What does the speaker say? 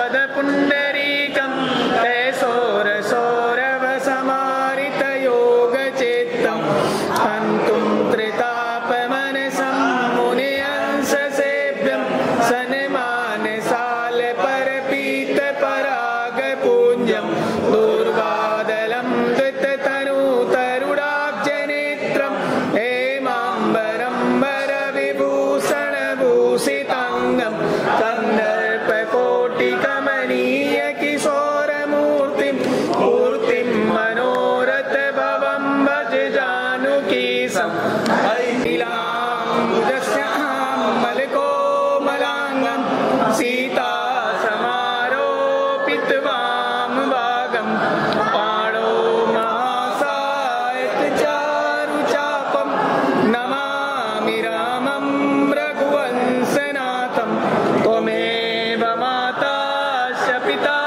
पदपुण्डरीकं ते सोरसौरवसमारितयोगचेत्तम् हन्तुं त्रितापमनसं त्रितापमनसामुनिसेव्यं सनिमा capital.